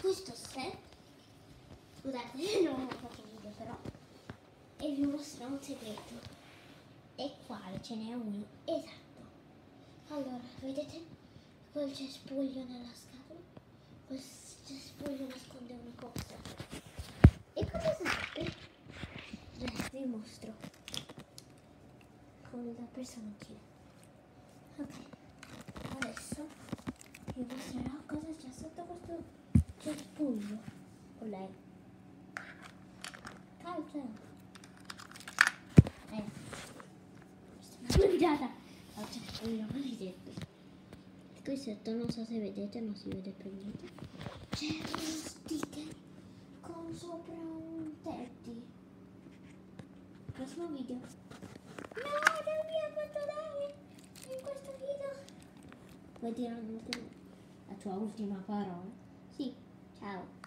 Questo, set, scusate, non ho fatto video però, e vi mostro un segreto. E quale ce n'è uno, esatto. Allora, vedete quel cespuglio nella scatola? Quel cespuglio nasconde una cosa. E cosa serve? Adesso vi mostro. Come la persona che Ok, adesso vi mostrerò cosa c'è sotto questo cespuglio. Con lei. Calza. Eh. Sono mangiata. Al cespuglio maledetto. Qui sotto non so se vedete, non si vede per niente. C'è uno sticker con sopra un teddy. Prossimo video. No, non mi abbandonare in questo video. Vuoi dire la tua ultima parola? out.